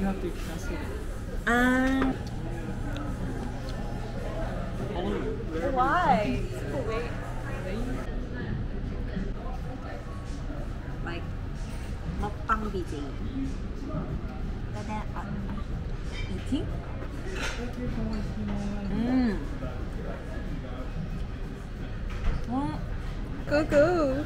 You have to translate it. Um. Why? Wait. Like, mukbang video. But then, uh, eating? Mm. Well, go go.